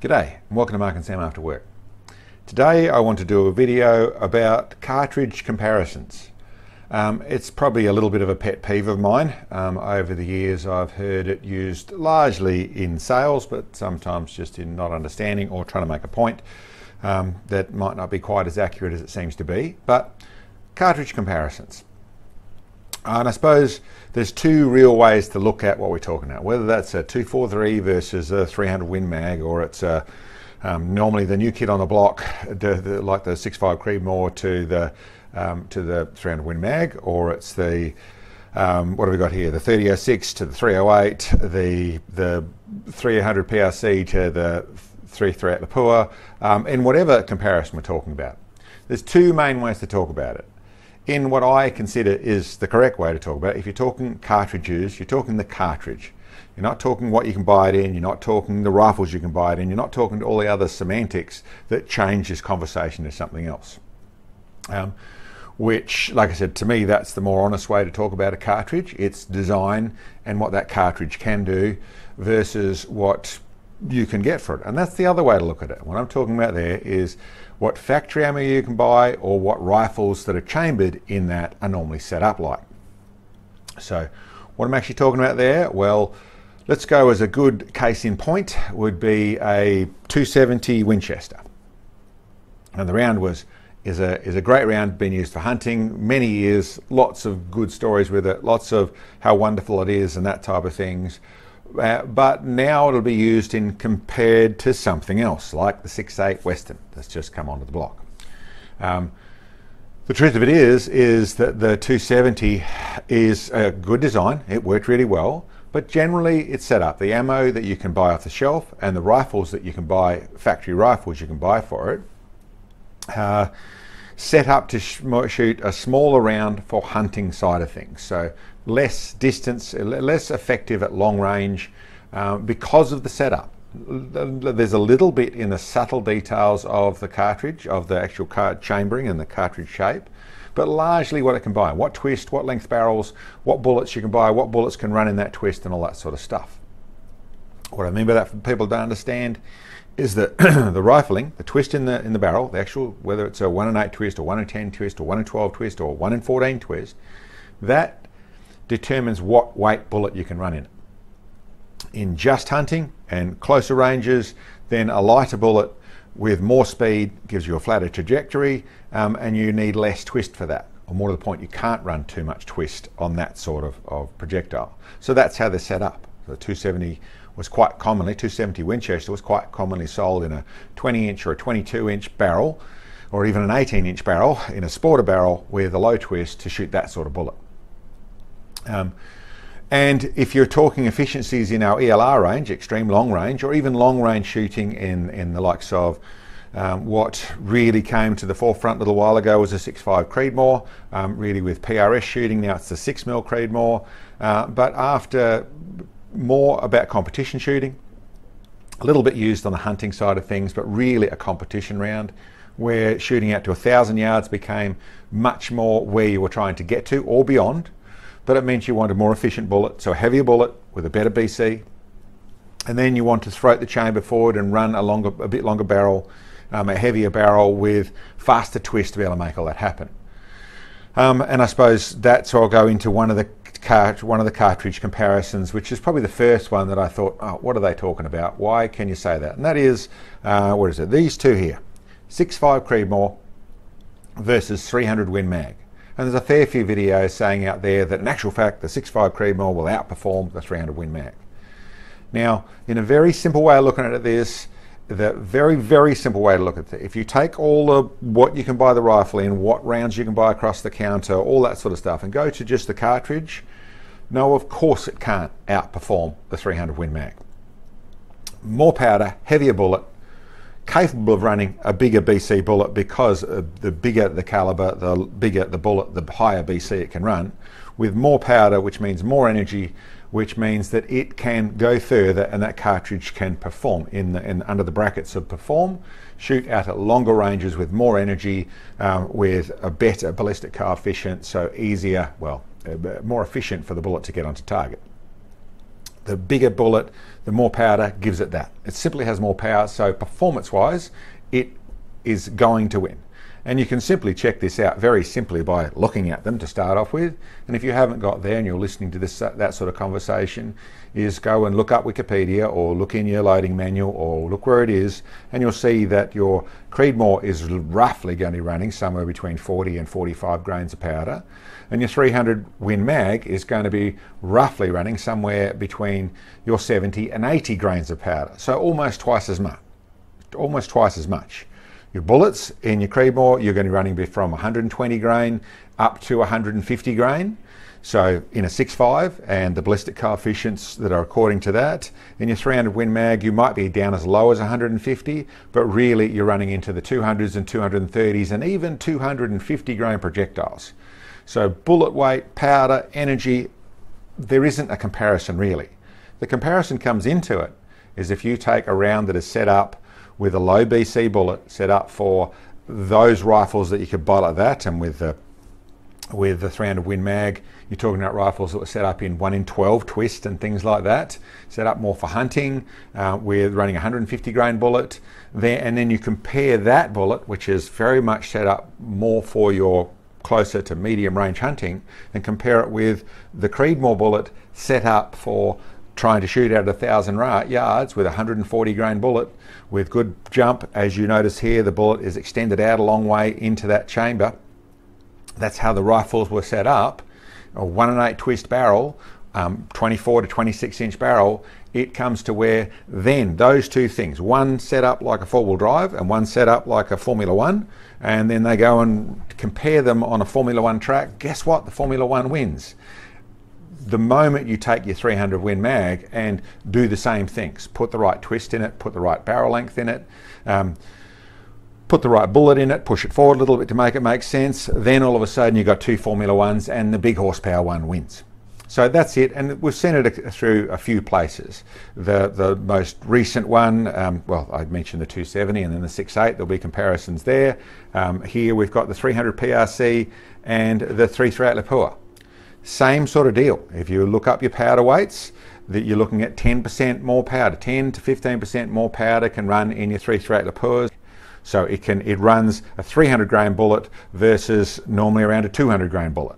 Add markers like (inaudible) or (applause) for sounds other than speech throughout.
G'day and welcome to Mark and Sam After Work. Today I want to do a video about cartridge comparisons. Um, it's probably a little bit of a pet peeve of mine. Um, over the years I've heard it used largely in sales but sometimes just in not understanding or trying to make a point um, that might not be quite as accurate as it seems to be. But cartridge comparisons. And I suppose there's two real ways to look at what we're talking about, whether that's a 243 versus a 300 Win Mag, or it's a, um, normally the new kid on the block, the, the, like the 65 Creedmoor to the um, to the 300 Win Mag, or it's the um, what have we got here? The 3006 to the 308, the the 300 PRC to the 33 at Lapua, um, in whatever comparison we're talking about. There's two main ways to talk about it in what I consider is the correct way to talk about it. If you're talking cartridges, you're talking the cartridge. You're not talking what you can buy it in, you're not talking the rifles you can buy it in, you're not talking to all the other semantics that change this conversation to something else. Um, which, like I said, to me, that's the more honest way to talk about a cartridge. Its design and what that cartridge can do versus what you can get for it. And that's the other way to look at it. What I'm talking about there is what factory ammo you can buy or what rifles that are chambered in that are normally set up like. So what I'm actually talking about there, well, let's go as a good case in point would be a 270 Winchester. And the round was is a is a great round, been used for hunting many years. Lots of good stories with it, lots of how wonderful it is and that type of things. Uh, but now it'll be used in compared to something else, like the 6.8 Western that's just come onto the block. Um, the truth of it is, is that the 270 is a good design. It worked really well, but generally it's set up. The ammo that you can buy off the shelf and the rifles that you can buy, factory rifles you can buy for it, uh, set up to sh- shoot a smaller round for hunting side of things. So less distance, less effective at long range uh, because of the setup. There's a little bit in the subtle details of the cartridge, of the actual chambering and the cartridge shape, but largely what it can buy. What twist, what length barrels, what bullets you can buy, what bullets can run in that twist, and all that sort of stuff. What I mean by that, for people don't understand, is that (clears throat) the rifling, the twist in the in the barrel, the actual whether it's a one in eight twist or one in ten twist or one in twelve twist or one in fourteen twist, that determines what weight bullet you can run in. In just hunting and closer ranges, then a lighter bullet with more speed gives you a flatter trajectory um, and you need less twist for that. Or more to the point, you can't run too much twist on that sort of, of projectile. So that's how they're set up. The 270 was quite commonly, 270 Winchester was quite commonly sold in a 20 inch or a 22 inch barrel or even an 18 inch barrel in a sporter barrel with a low twist to shoot that sort of bullet. Um, and if you're talking efficiencies in our ELR range, extreme long range, or even long range shooting in, in the likes of um, what really came to the forefront a little while ago was a 6.5 Creedmoor, um, really with PRS shooting. Now it's the 6mm Creedmoor. Uh, but after more about competition shooting, a little bit used on the hunting side of things, but really a competition round where shooting out to a thousand yards became much more where you were trying to get to or beyond but it means you want a more efficient bullet, so a heavier bullet with a better BC. And then you want to throat the chamber forward and run a longer, a bit longer barrel, um, a heavier barrel with faster twist to be able to make all that happen. Um, and I suppose that's where I'll go into one of the cart- one of the cartridge comparisons, which is probably the first one that I thought, oh, what are they talking about? Why can you say that? And that is, uh, what is it? These two here, 6.5 Creedmoor versus 300 Win Mag. And there's a fair few videos saying out there that in actual fact the 6.5 Creedmoor will outperform the 300 Win Mag. Now, in a very simple way of looking at this, the very, very simple way to look at it, if you take all the what you can buy the rifle in, what rounds you can buy across the counter, all that sort of stuff, and go to just the cartridge, no, of course it can't outperform the 300 Win Mag. More powder, heavier bullet, capable of running a bigger BC bullet because the bigger the caliber, the bigger the bullet, the higher BC it can run, with more powder, which means more energy, which means that it can go further and that cartridge can perform in, the, in under the brackets of perform, shoot out at longer ranges with more energy, um, with a better ballistic coefficient, so easier, well, uh, more efficient for the bullet to get onto target. The bigger bullet, the more powder gives it that. It simply has more power, so performance wise, it is going to win. And you can simply check this out very simply by looking at them to start off with. And if you haven't got there and you're listening to this that sort of conversation, is go and look up Wikipedia or look in your loading manual or look where it is, and you'll see that your Creedmoor is roughly going to be running somewhere between 40 and 45 grains of powder, and your 300 Win Mag is going to be roughly running somewhere between your 70 and 80 grains of powder. So almost twice as much. Almost twice as much. Your bullets in your Creedmoor, you're going to be running from 120 grain up to 150 grain. So in a 6.5 and the ballistic coefficients that are according to that, in your 300 Win Mag, you might be down as low as 150, but really you're running into the 200s and 230s and even 250 grain projectiles. So bullet weight, powder, energy, there isn't a comparison really. The comparison comes into it is if you take a round that is set up with a low BC bullet set up for those rifles that you could buy like that, and with the with the 300 Win Mag, you're talking about rifles that were set up in 1 in 12 twist and things like that, set up more for hunting uh, with running 150 grain bullet. There, and then you compare that bullet, which is very much set up more for your closer to medium range hunting, and compare it with the Creedmoor bullet set up for trying to shoot out a thousand yards with a 140 grain bullet with good jump. As you notice here, the bullet is extended out a long way into that chamber. That's how the rifles were set up. A one and eight twist barrel, um, 24 to 26 inch barrel. It comes to where then those two things, one set up like a four wheel drive and one set up like a Formula One, and then they go and compare them on a Formula One track. Guess what? The Formula One wins the moment you take your 300 Win Mag and do the same things, put the right twist in it, put the right barrel length in it, um, put the right bullet in it, push it forward a little bit to make it make sense, then all of a sudden you've got two Formula Ones and the big horsepower one wins. So that's it, and we've sent it through a few places. The the most recent one, um, well, I mentioned the 270 and then the 68. There'll be comparisons there. Um, here we've got the 300 PRC and the 338 Lapua. Same sort of deal. If you look up your powder weights, that you're looking at 10% more powder, 10 to 15% more powder can run in your 338 Lapuas. So it can it runs a 300 grain bullet versus normally around a 200 grain bullet.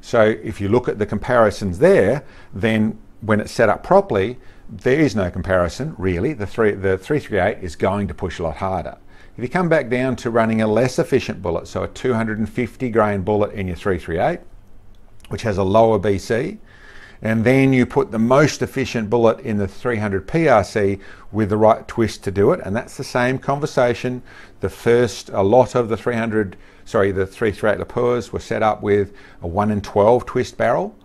So if you look at the comparisons there, then when it's set up properly, there is no comparison really. The, three, the 338 is going to push a lot harder. If you come back down to running a less efficient bullet, so a 250 grain bullet in your 338, which has a lower BC. And then you put the most efficient bullet in the 300 PRC with the right twist to do it. And that's the same conversation. The first, a lot of the 300, sorry, the 338 Lapuas were set up with a 1 in 12 twist barrel.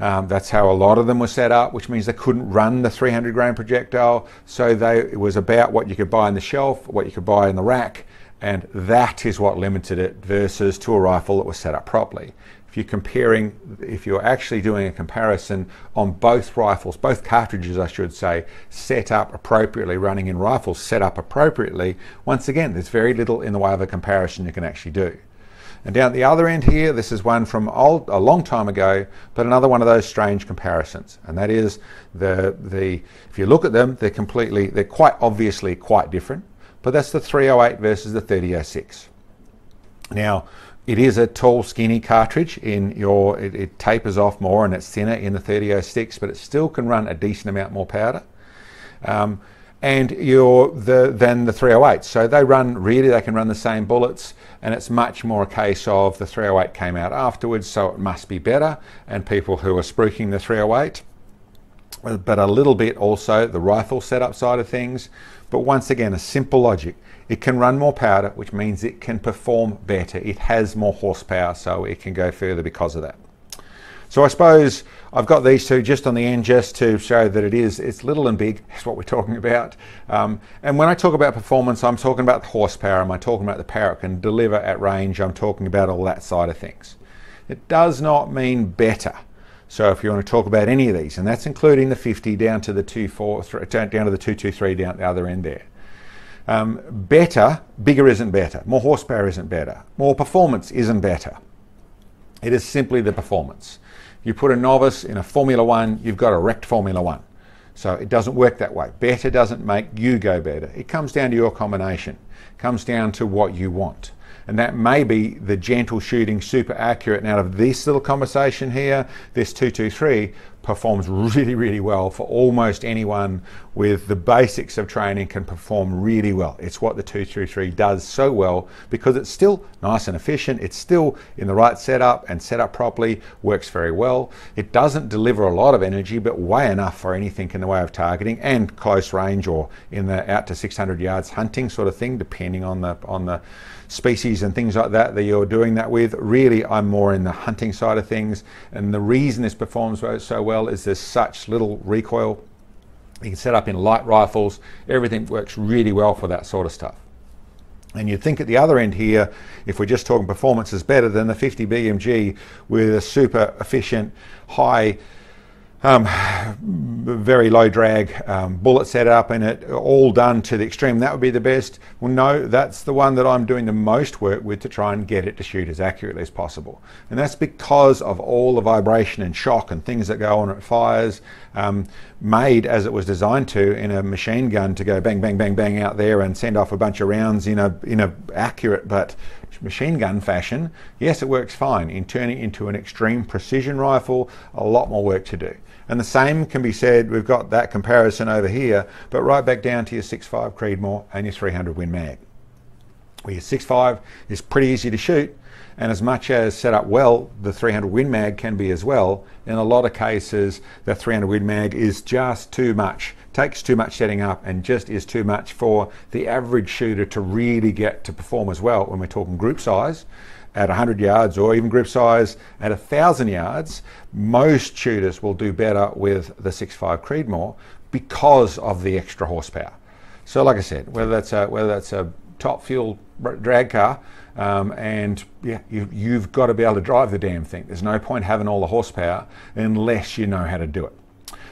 Um, that's how a lot of them were set up, which means they couldn't run the 300 grain projectile. So they, it was about what you could buy on the shelf, what you could buy in the rack, and that is what limited it versus to a rifle that was set up properly if you're comparing, if you're actually doing a comparison on both rifles, both cartridges, I should say, set up appropriately, running in rifles set up appropriately, once again, there's very little in the way of a comparison you can actually do. And down at the other end here, this is one from old, a long time ago, but another one of those strange comparisons. And that is the, the, if you look at them, they're completely, they're quite obviously quite different, but that's the 308 versus the 3006. Now, it is a tall, skinny cartridge. In your, it, it, tapers off more and it's thinner in the 3006, but it still can run a decent amount more powder. Um, and your the than the 308. So they run really, they can run the same bullets, and it's much more a case of the 308 came out afterwards, so it must be better. And people who are spruiking the 308, but a little bit also the rifle setup side of things. But once again, a simple logic. It can run more powder, which means it can perform better. It has more horsepower, so it can go further because of that. So I suppose I've got these two just on the end just to show that it is, it's little and big, is what we're talking about. Um, and when I talk about performance, I'm talking about the horsepower, am I talking about the power it can deliver at range, I'm talking about all that side of things. It does not mean better. So if you want to talk about any of these, and that's including the 50 down to the 24, down to the 223 down at the other end there. Um, better, bigger isn't better. More horsepower isn't better. More performance isn't better. It is simply the performance. You put a novice in a Formula One, you've got a wrecked Formula One. So it doesn't work that way. Better doesn't make you go better. It comes down to your combination. It comes down to what you want and that may be the gentle shooting super accurate. And out of this little conversation here, this 223 performs really, really well for almost anyone with the basics of training can perform really well. It's what the 233 does so well because it's still nice and efficient. It's still in the right setup and set up properly, works very well. It doesn't deliver a lot of energy, but way enough for anything in the way of targeting and close range or in the out to 600 yards hunting sort of thing, depending on the on the species and things like that that you're doing that with. Really, I'm more in the hunting side of things, and the reason this performs so well well is there's such little recoil. You can set up in light rifles. Everything works really well for that sort of stuff. And you'd think at the other end here, if we're just talking performance is better than the 50 BMG with a super efficient, high um, very low drag um, bullet setup in it, all done to the extreme. That would be the best. Well, no, that's the one that I'm doing the most work with to try and get it to shoot as accurately as possible. And that's because of all the vibration and shock and things that go on at fires, um, made as it was designed to in a machine gun to go bang, bang, bang, bang out there and send off a bunch of rounds in a in a accurate but machine gun fashion. Yes, it works fine. In turning into an extreme precision rifle, a lot more work to do. And the same can be said, we've got that comparison over here, but right back down to your 6.5 Creedmoor and your 300 Win Mag. Well, your 6.5 is pretty easy to shoot, and as much as set up well, the 300 Win Mag can be as well. In a lot of cases, the 300 Win Mag is just too much, takes too much setting up, and just is too much for the average shooter to really get to perform as well when we're talking group size at 100 yards or even grip size at 1,000 yards, most shooters will do better with the 6.5 Creedmoor because of the extra horsepower. So, like I said, whether that's a, whether that's a top fuel drag car, um, and yeah, you, you've got to be able to drive the damn thing. There's no point having all the horsepower unless you know how to do it.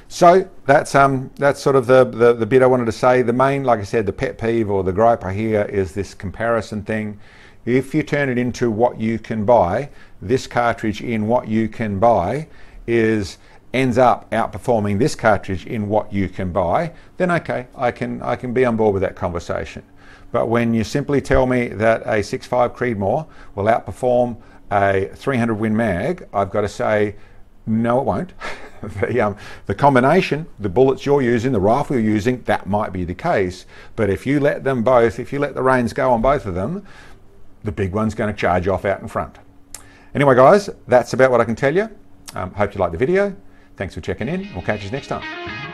So that's um, that's sort of the, the, the bit I wanted to say. The main, like I said, the pet peeve or the gripe I hear is this comparison thing. If you turn it into what you can buy, this cartridge in what you can buy is ends up outperforming this cartridge in what you can buy, then okay, I can I can be on board with that conversation. But when you simply tell me that a 6.5 Creedmoor will outperform a 300 Win Mag, I've got to say, no, it won't. (laughs) the, um, the combination, the bullets you're using, the rifle you're using, that might be the case. But if you let them both, if you let the reins go on both of them, the big one's going to charge off out in front. Anyway, guys, that's about what I can tell you. Um, hope you liked the video. Thanks for checking in. We'll catch you next time.